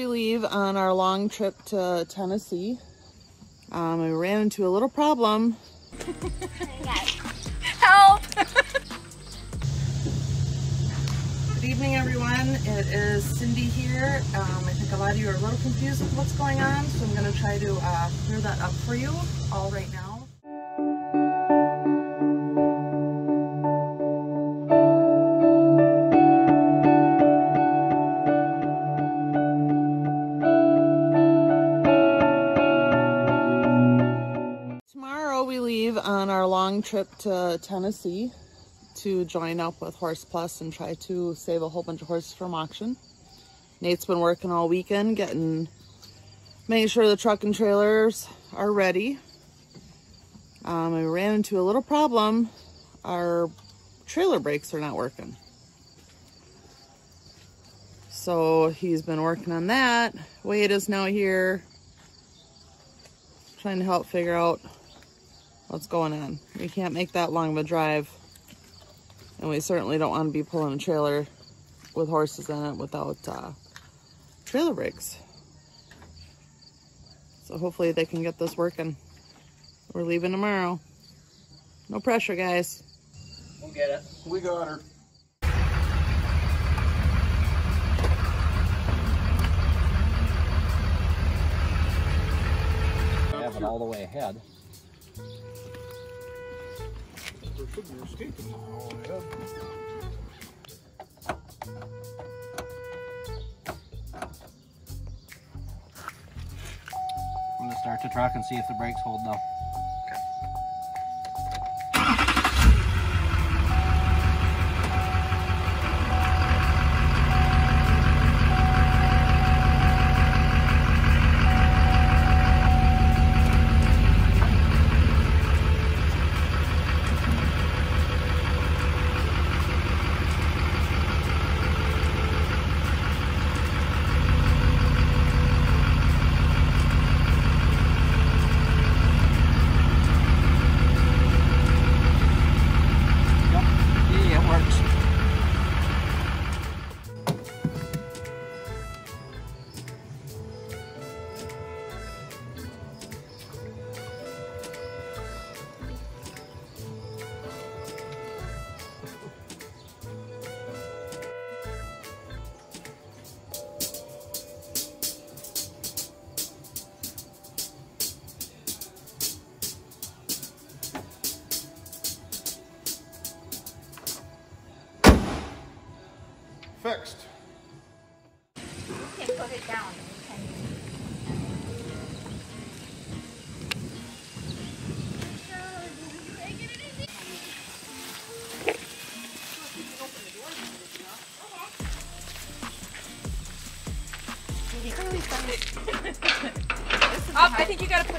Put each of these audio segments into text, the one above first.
we leave on our long trip to Tennessee. Um, we ran into a little problem. Help! Good evening, everyone. It is Cindy here. Um, I think a lot of you are a little confused with what's going on, so I'm going to try to uh, clear that up for you all right now. Trip to Tennessee to join up with Horse Plus and try to save a whole bunch of horses from auction. Nate's been working all weekend getting, making sure the truck and trailers are ready. Um, we ran into a little problem. Our trailer brakes are not working. So he's been working on that. Wade is now here trying to help figure out what's going on. We can't make that long of a drive. And we certainly don't want to be pulling a trailer with horses in it without uh, trailer brakes. So hopefully they can get this working. We're leaving tomorrow. No pressure, guys. We'll get it. We got her. Have it all the way ahead. Be escaping. I'm gonna start the truck and see if the brakes hold now.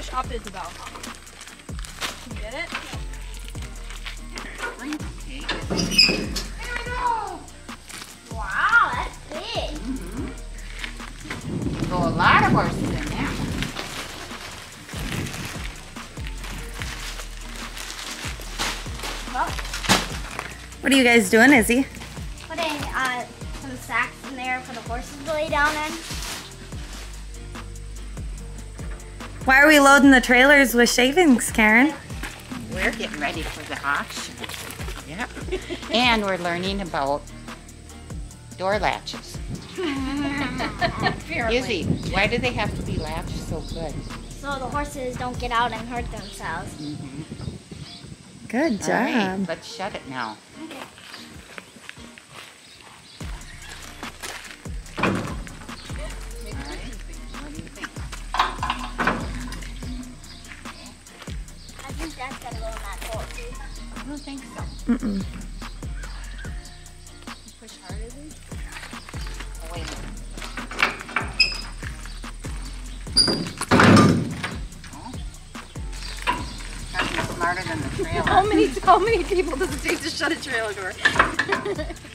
Push up, Isabel. Can you get it? There we go! Wow, that's big. Mm-hmm. So a lot of horses in there. Well, What are you guys doing, Izzy? Loading the trailers with shavings, Karen? We're getting ready for the auction. Yep. and we're learning about door latches. Izzy, why do they have to be latched so good? So the horses don't get out and hurt themselves. Mm-hmm. Good All right, job. let's shut it now. Mm-mm. Push harder, Izzy. Wait a minute. Gotta be smarter than the trailer. How many how many people does it take to shut a trailer door?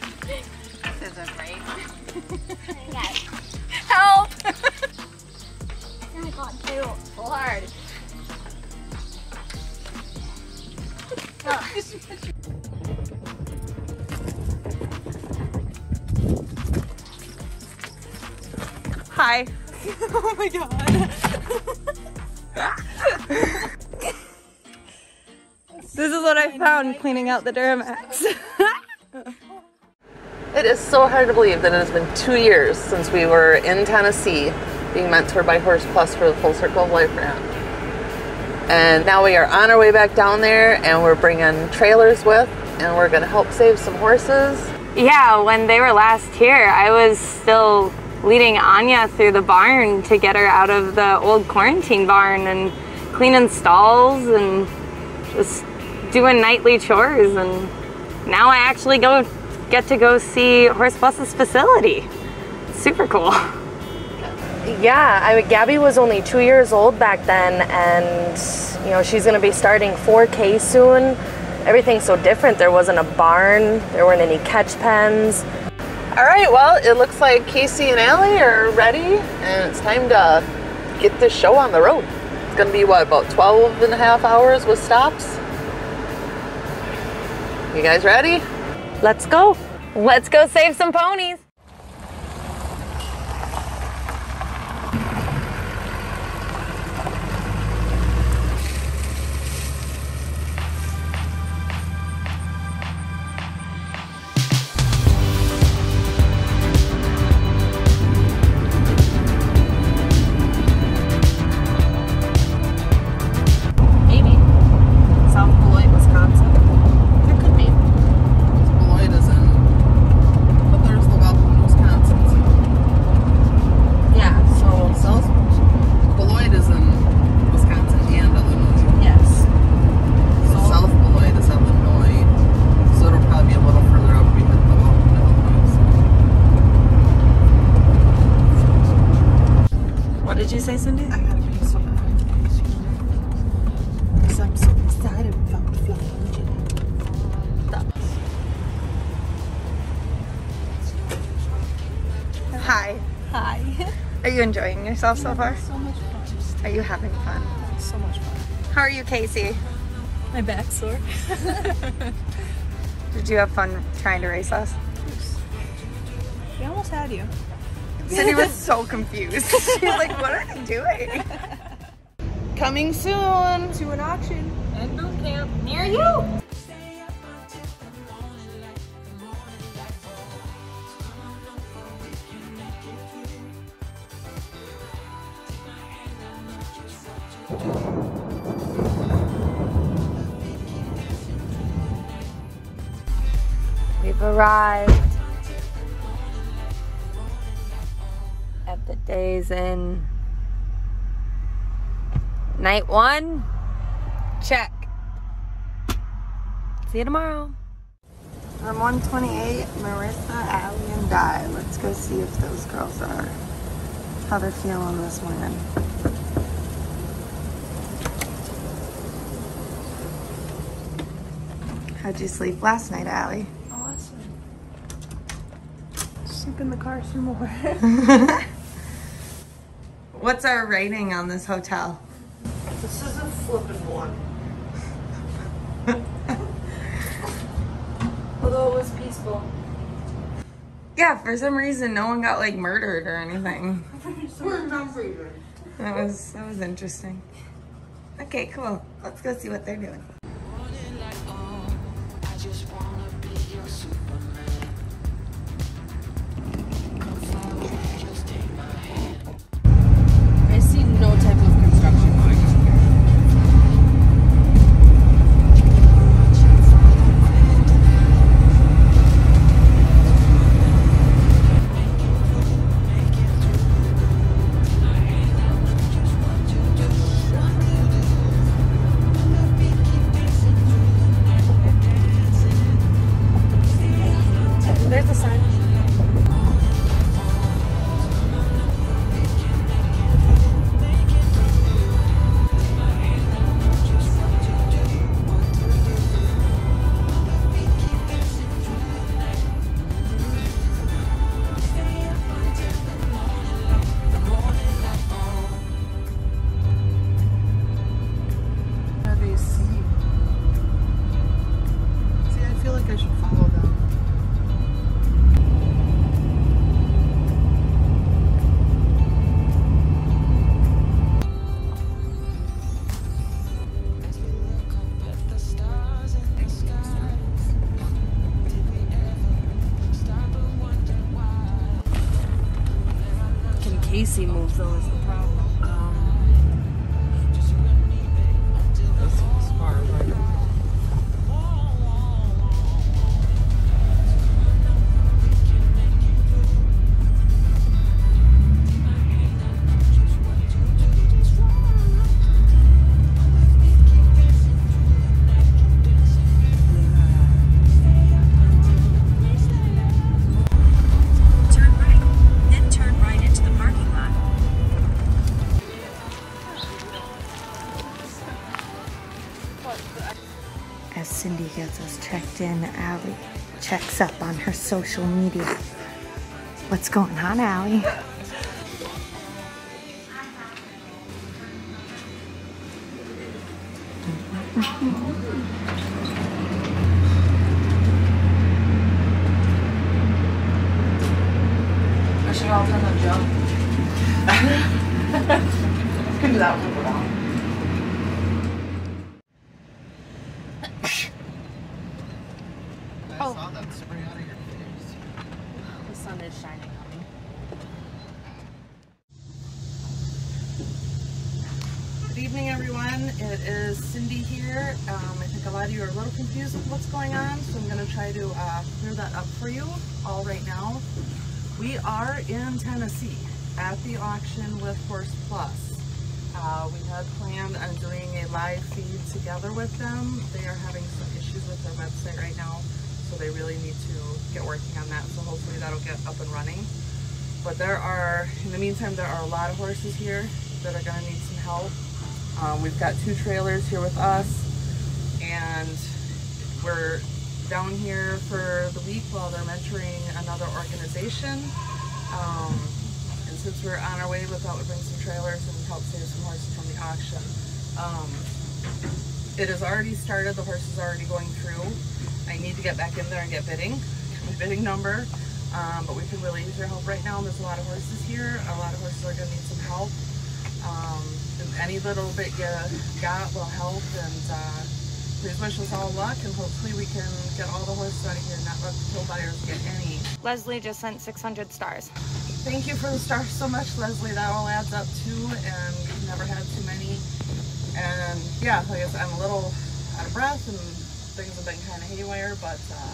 This is what I found cleaning out the Duramax. It is so hard to believe that it has been two years since we were in Tennessee being mentored by Horse Plus for the Full Circle of Life grant. And now we are on our way back down there and we're bringing trailers with and we're going to help save some horses. yeah, when they were last here, I was still leading Anya through the barn to get her out of the old quarantine barn and cleaning stalls and just doing nightly chores. And now I actually go get to go see Horse Plus's facility. Super cool. Yeah, I mean, Gabby was only two years old back then, and you know she's gonna be starting 4K soon. Everything's so different. There wasn't a barn. There weren't any catch pens. All right, well, it looks like Casey and Allie are ready and it's time to get this show on the road. It's going to be what, about 12 and a half hours with stops? You guys ready? Let's go. Let's go save some ponies. You enjoying yourself so far? So much fun. Are you having fun? So much fun. How are you, Casey? My back sore. Did you have fun trying to race us? We almost had you. Cindy was so confused. She was like, what are they doing? Coming soon. To an auction. And boot camp near you. Arrived at the Days Inn. Night one, check. See you tomorrow. I'm 128, Marissa, Allie, and Di. Let's go see if those girls are, how they're feeling this morning. How'd you sleep last night, Allie? Awesome. Sleep in the car some more. What's our rating on this hotel? This is a flippin' one. Although it was peaceful. Yeah, for some reason, no one got like murdered or anything. That was that was interesting. Okay, cool. Let's go see what they're doing. AC move though her social media. What's going on, Allie? I should all done a jump. Can do that one for long. I saw that spray out of your face. The sun is shining on me. Good evening, everyone. It is Cindy here. Um, I think a lot of you are a little confused with what's going on, so I'm going to try to uh, clear that up for you all right now. We are in Tennessee at the auction with Horse Plus. Uh, we had planned on doing a live feed together with them. They are having some issues with their website right now, so they really need to get working on that. So hopefully that'll get up and running. But there are, in the meantime, there are a lot of horses here that are going to need some help. Um, we've got two trailers here with us, and we're down here for the week while they're mentoring another organization. Um, and since we're on our way, we thought we'd bring some trailers and help save some horses from the auction. Um, it has already started, the horse is already going through. I need to get back in there and get bidding, my bidding number. Um, but we can really use your help right now. There's a lot of horses here. A lot of horses are going to need some help. Um, any little bit you got will help. And uh, please wish us all luck. And hopefully we can get all the horses out of here and not let the kill buyers get any. Leslie just sent 600 stars. Thank you for the stars so much, Leslie. That all adds up too. And we've never had too many. And yeah, like I said, I'm a little out of breath and things have been kind of haywire, but uh,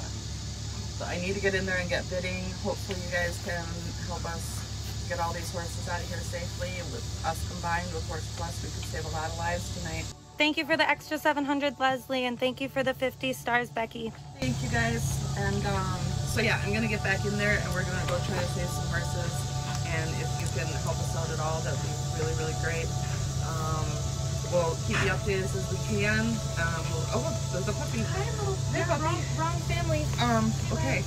so I need to get in there and get bidding. Hopefully you guys can help us get all these horses out of here safely. With us combined with Horse Plus, we could save a lot of lives tonight. Thank you for the extra 700, Leslie, and thank you for the 50 stars, Becky. Thank you guys. And um, so yeah, I'm gonna get back in there and we're gonna go try to save some horses. And if you can help us out at all, that'd be really, really great. Um, we'll keep you updated as we can. Um, oh, there's a puppy. Hi, little Yeah, wrong, wrong family. Um, okay.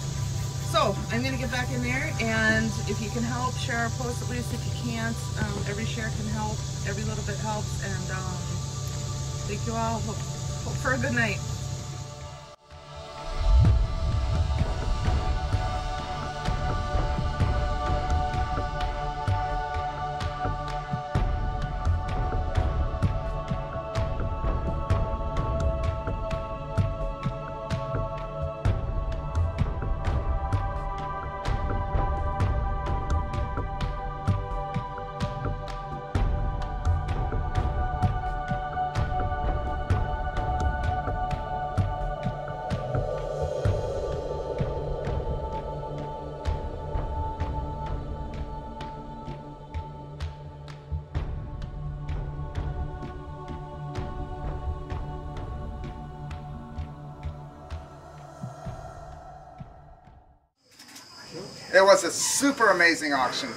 So I'm gonna get back in there, and if you can help, share our post at least. If you can't, um, every share can help. Every little bit helps, and um, thank you all. Hope, hope for a good night. It was a super amazing auction.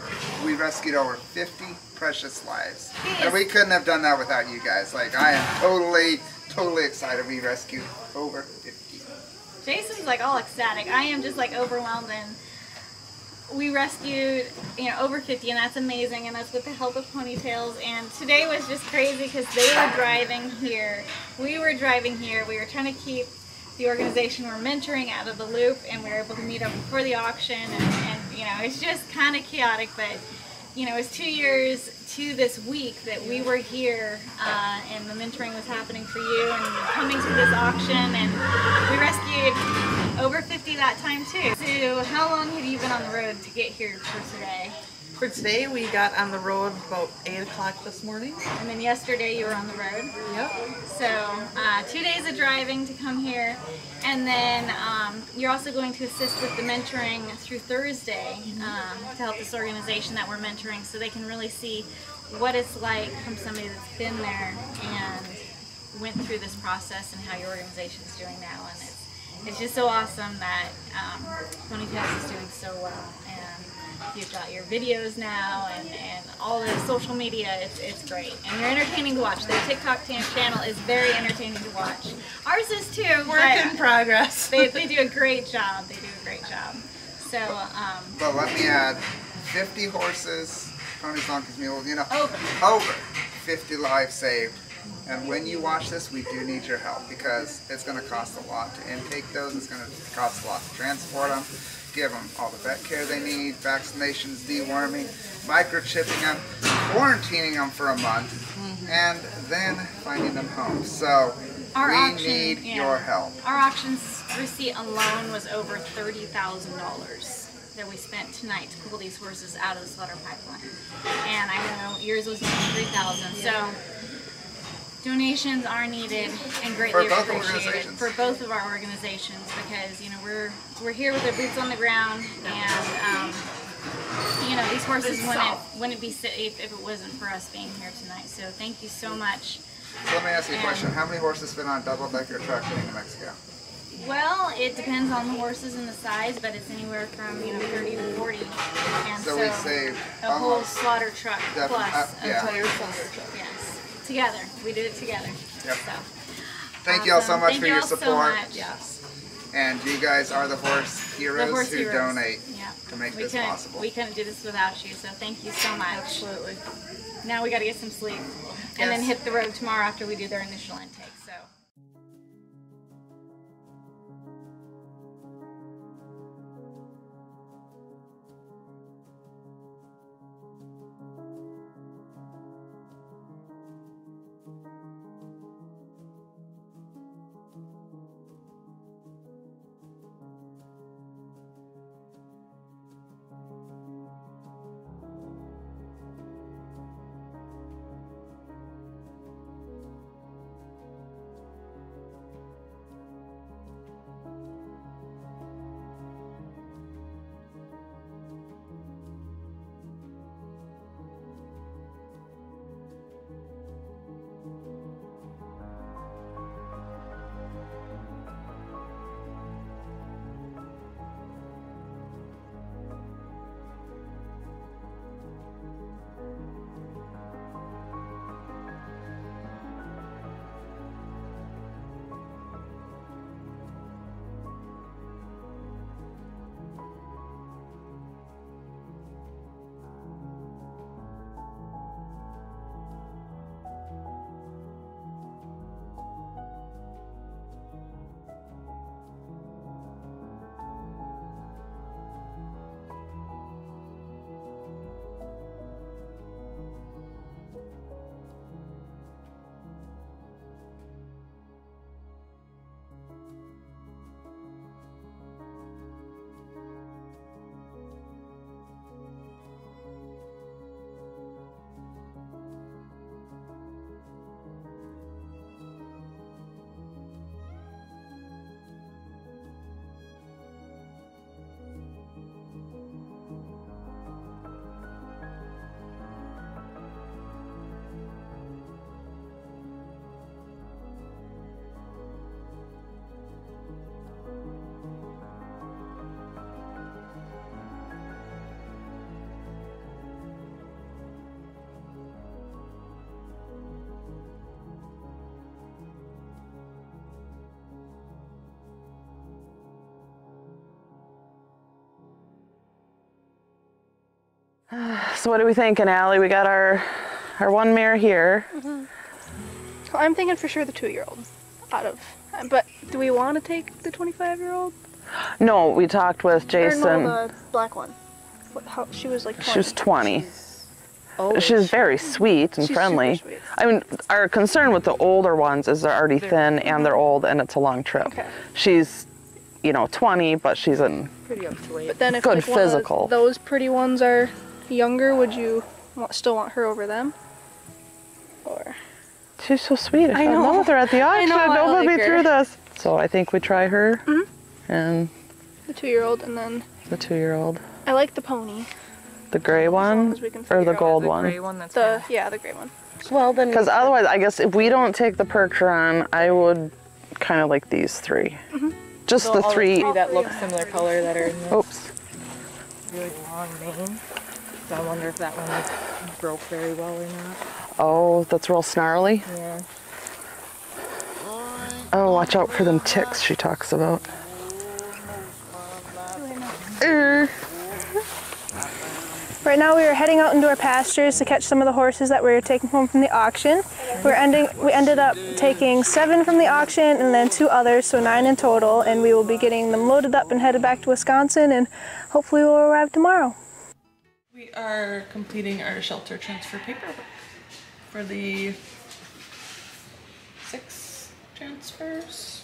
We rescued over 50 precious lives. And we couldn't have done that without you guys. Like, I am totally, totally excited we rescued over 50. Jason's like all ecstatic. I am just like overwhelmed and we rescued, you know, over 50 and that's amazing and that's with the help of Pony Tales and today was just crazy because they were driving here. We were driving here. We were trying to keep the organization we're mentoring out of the loop and we were able to meet up before the auction and, and you know, it's just kind of chaotic but you know, it was two years to this week that we were here uh, and the mentoring was happening for you and coming to this auction and we rescued over 50 that time too. So how long have you been on the road to get here for today? For today, we got on the road about 8 o'clock this morning. And then yesterday you were on the road. Yep. So uh, two days of driving to come here, and then um, you're also going to assist with the mentoring through Thursday um, to help this organization that we're mentoring, so they can really see what it's like from somebody that's been there and went through this process and how your organization is doing now. And it's it's just so awesome that um, Pony Tales is doing so well, and you've got your videos now and, and all the social media. It's, it's great, and you're entertaining to watch. Their TikTok tan- channel is very entertaining to watch. Ours is too. Work but in progress. they, they do a great job. They do a great job. So um, But let me add, 50 horses, ponies, donkeys, mules, you know, over. over 50 lives saved. And when you watch this, we do need your help because it's going to cost a lot to intake those. It's going to cost a lot to transport them, give them all the vet care they need, vaccinations, deworming, microchipping them, quarantining them for a month, mm-hmm. and then finding them home. So Our we auction, need yeah. your help. Our auctions receipt alone was over thirty thousand dollars that we spent tonight to pull these horses out of the slaughter pipeline. And I know yours was three thousand. So donations are needed and greatly For appreciated for both of our organizations because you know we're we're here with our boots on the ground and um, you know these horses wouldn't wouldn't be safe if it wasn't for us being here tonight. So thank you so much. So let me ask you a question. How many horses fit on a double-decker truck in to Mexico? Well, it depends on the horses and the size, but it's anywhere from you know 30 to 40. And So so, we save a whole slaughter truck plus uh, yeah. entire slaughter truck. Yes, together we did it together. Yep. So Thank you all so awesome. much Thank for you your so support. much. Yes. And you guys are the horse heroes the horse who heroes. donate Yeah. to make we this possible. We couldn't do this without you. So thank you so much. Absolutely. Now we got to get some sleep, and then hit the road tomorrow after we do their initial intake. So. So what are we thinking, Allie? We got our our one mare here. Well, I'm thinking for sure the two-year-old. Out of, but do we want to take the 25-year-old? No, we talked with Jason. Or no, the black one. What, how, she was like 20. She was 20. Oh, She's very sweet and She's friendly. super sweet. I mean, our concern with the older ones is they're already thin and they're old and it's a long trip. Okay. She's, you know, 20, but she's in Pretty up to weight. But then if Good like, one of physical. those pretty ones are younger, would you want, still want her over them? Or She's so sweet. I I know. know. with her at the I auction. know, I Don't put like me her. through this. So I think we try her Mhm. and the two-year-old, and then the two-year-old, I like the pony. the gray one as we can or the gold the one. gray one that's the yeah the gray one. Well, then, because otherwise, I guess if we don't take the Percheron, I would kind of like these 3 Just So the all three. that look similar color that are in the Oops. really long mane. So I wonder if that one like, broke very well or not. Oh, that's real snarly. Yeah. Oh, watch out for them ticks she talks about. Er. Right now we are heading out into our pastures to catch some of the horses that we were taking home from the auction. We're ending we ended up taking seven from the auction and then two others, so nine in total, and we will be getting them loaded up and headed back to Wisconsin and hopefully we'll arrive tomorrow. We are completing our shelter transfer paperwork for the six transfers.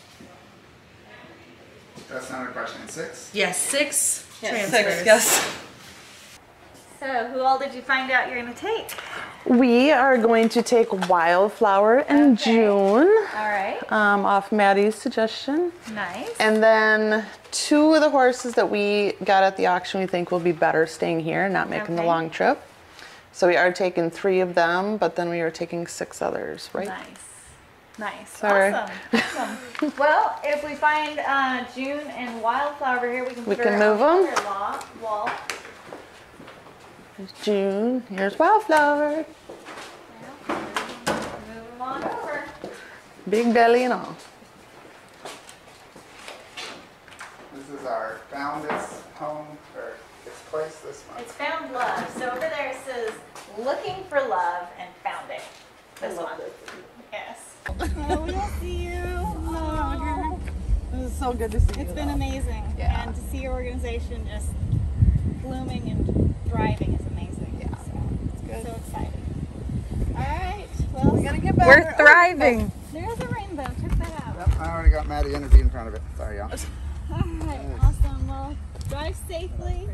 That's not a question. Six? Yes, six Yes. transfers. Six, yes. So, who all did you find out you're going to take? We are going to take Wildflower in June. All right. Um, off Maddie's suggestion. Nice. And then two of the horses that we got at the auction we think will be better staying here, not making the long trip. So we are taking three of them, but then we are taking six others, right? Nice. Nice. Sorry. Awesome. Awesome. well, if we find uh, June and Wildflower here, we can We can move them. wall. Here's June. Here's Wildflower. Move them on over. Big belly and all. This is our found its home or its place this month. It's found love. So over there it says looking for love and found it. This one. Yes. Oh, we will see you. Oh, This is so good to see you. it's been amazing. And to see your organization just blooming and thriving is amazing. Yeah. So, it's good. So exciting. All right. Well, we gotta get We're thriving. There's a rainbow. Check that out. Yep, I already got Maddie Energy in front of it. Sorry, y'all. All right. Awesome. Well, drive safely.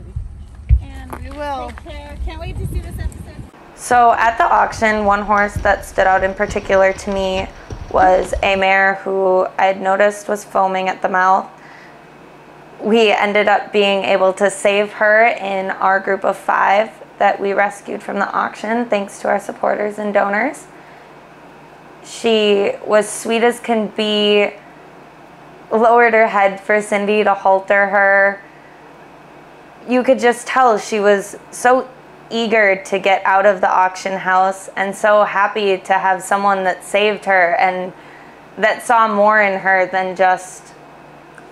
And we will. Take care. Can't wait to see this episode. So at the auction, one horse that stood out in particular to me was a mare who I had noticed was foaming at the mouth. We ended up being able to save her in our group of five that we rescued from the auction thanks to our supporters and donors. She was sweet as can be, lowered her head for Cindy to halter her. You could just tell she was so eager to get out of the auction house and so happy to have someone that saved her and that saw more in her than just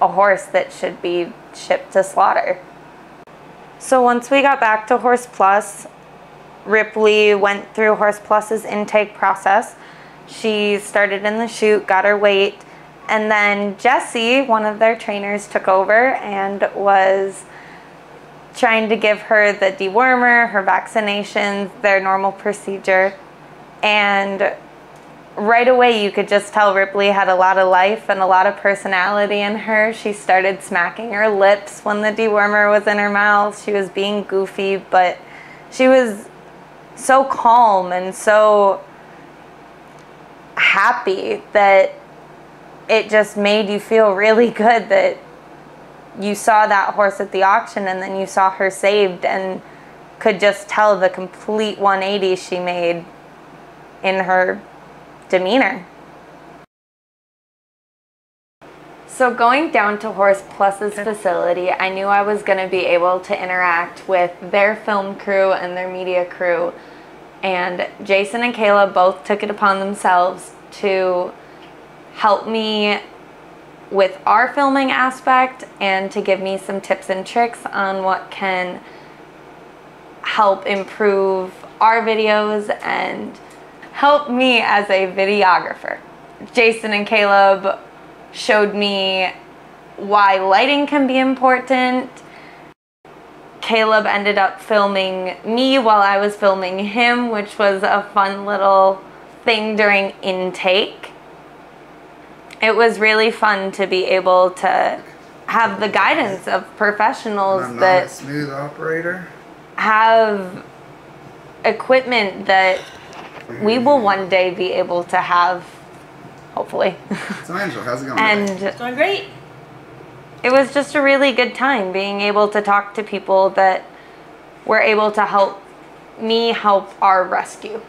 a horse that should be shipped to slaughter. So once we got back to Horse Plus, Ripley went through Horse Plus's intake process. She started in the chute, got her weight, and then Jesse, one of their trainers, took over and was trying to give her the dewormer, her vaccinations, their normal procedure. And right away, you could just tell Ripley had a lot of life and a lot of personality in her. She started smacking her lips when the dewormer was in her mouth. She was being goofy, but she was so calm and so happy that it just made you feel really good that you saw that horse at the auction and then you saw her saved and could just tell the complete 180 she made in her demeanor. So going down to Horse Plus's facility, I knew I was going to be able to interact with their film crew and their media crew. And Jason and Kayla both took it upon themselves to help me with our filming aspect and to give me some tips and tricks on what can help improve our videos and help me as a videographer. Jason and Caleb showed me why lighting can be important. Caleb ended up filming me while I was filming him, which was a fun little thing during intake. It was really fun to be able to have the guidance of professionals that smooth operator. have equipment that we will one day be able to have, hopefully. So Angela, how's it going? and Going great. it was just a really good time being able to talk to people that were able to help me help our rescue.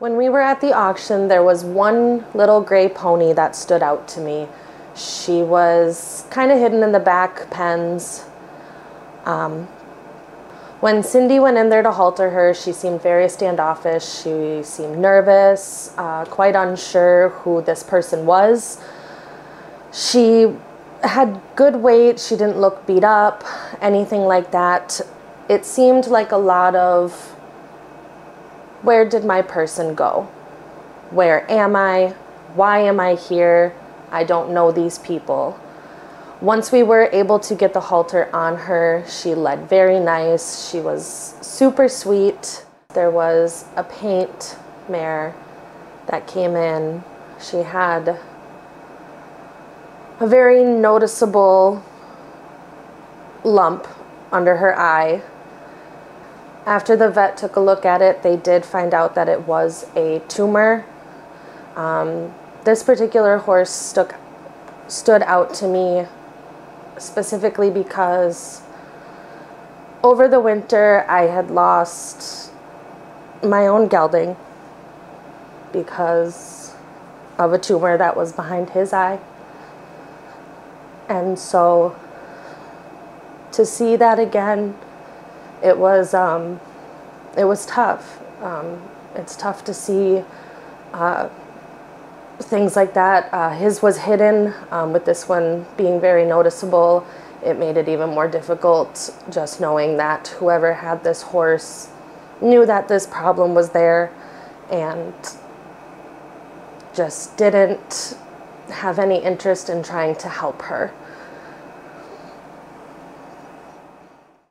When we were at the auction, there was one little gray pony that stood out to me. She was kind of hidden in the back pens. Um, when Cindy went in there to halter her, she seemed very standoffish. She seemed nervous, uh, quite unsure who this person was. She had good weight. She didn't look beat up, anything like that. It seemed like a lot of where did my person go? Where am I? Why am I here? I don't know these people. Once we were able to get the halter on her, she led very nice. She was super sweet. There was a paint mare that came in. She had a very noticeable lump under her eye. After the vet took a look at it, they did find out that it was a tumor. Um, this particular horse stuck, stood out to me specifically because over the winter I had lost my own gelding because of a tumor that was behind his eye. And so to see that again, it was um, it was tough. Um, it's tough to see uh, things like that. Uh, his was hidden, um, with this one being very noticeable. It made it even more difficult just knowing that whoever had this horse knew that this problem was there and just didn't have any interest in trying to help her.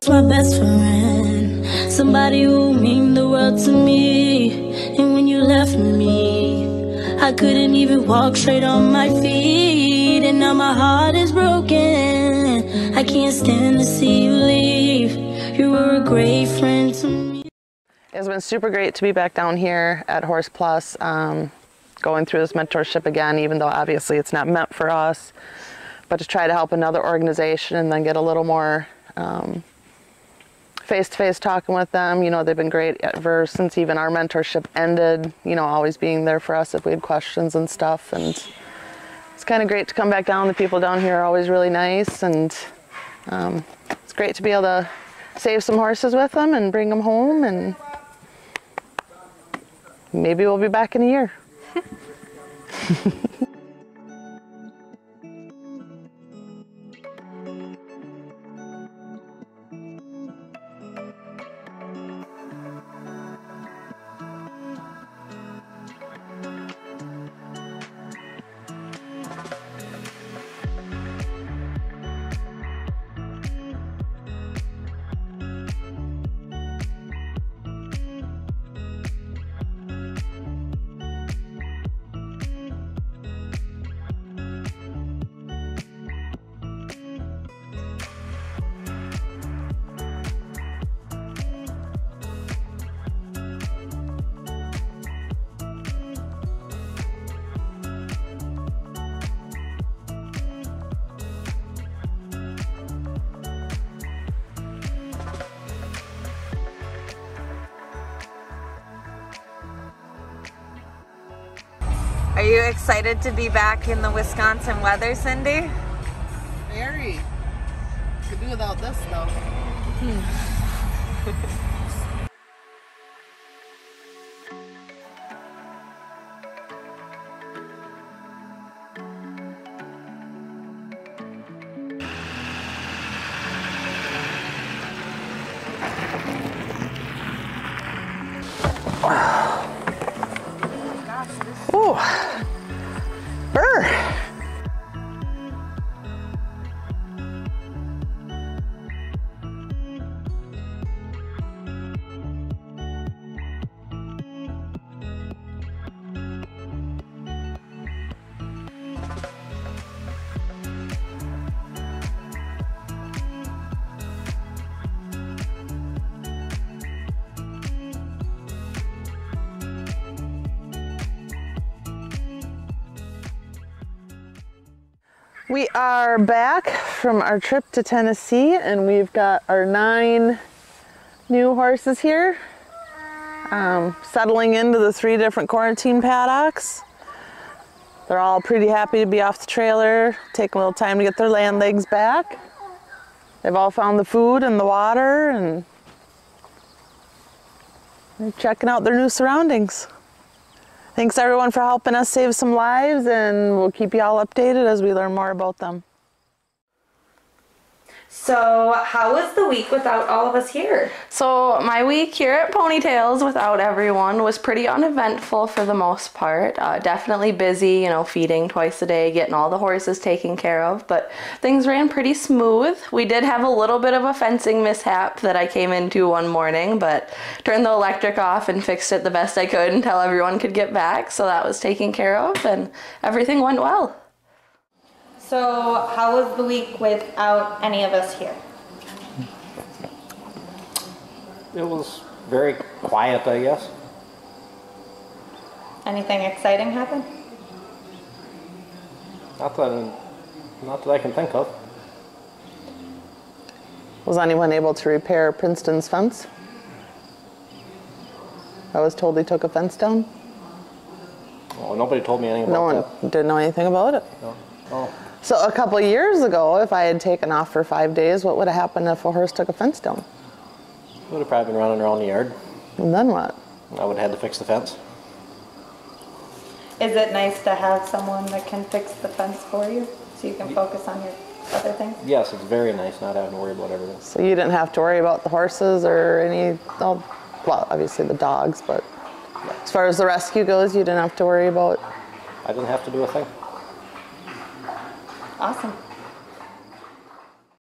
my best friend, somebody who mean the world to me. And when you left me, I couldn't even walk straight on my feet. And now my heart is broken. I can't stand to see you leave. You were a great friend to me. It's been super great to be back down here at Horse Plus, um, going through this mentorship again, even though obviously it's not meant for us, but to try to help another organization and then get a little more um, face-to-face talking with them. You know, they've been great ever since even our mentorship ended, you know, always being there for us if we had questions and stuff. And it's kind of great to come back down. The people down here are always really nice and um, it's great to be able to save some horses with them and bring them home and maybe we'll be back in a year. excited to be back in the Wisconsin weather, Cindy? Very. Could do without this though. Ooh. are back from our trip to Tennessee and we've got our nine new horses here um, settling into the three different quarantine paddocks. They're all pretty happy to be off the trailer, take a little time to get their land legs back. They've all found the food and the water and they're checking out their new surroundings. Thanks everyone for helping us save some lives and we'll keep you all updated as we learn more about them. So, how was the week without all of us here? So, my week here at Pony Tales without everyone was pretty uneventful for the most part. Uh, definitely busy, you know, feeding twice a day, getting all the horses taken care of, but things ran pretty smooth. We did have a little bit of a fencing mishap that I came into one morning, but turned the electric off and fixed it the best I could until everyone could get back, so that was taken care of and everything went well. So, how was the week without any of us here? It was very quiet, I guess. Anything exciting happen? Not that, not that I can think of. Was anyone able to repair Princeton's fence? I was told they took a fence down. Well, nobody told me anything No about one didn't know anything about it. No. Oh, So a couple of years ago, if I had taken off for five days, what would have happened if a horse took a fence down? would have probably been running around the yard. And then what? I would have had to fix the fence. Is it nice to have someone that can fix the fence for you so you can focus on your other things? Yes, it's very nice not having to worry about everything. So you didn't have to worry about the horses or any, oh, well, obviously the dogs, but as far as the rescue goes, you didn't have to worry about. I didn't have to do a thing. Awesome.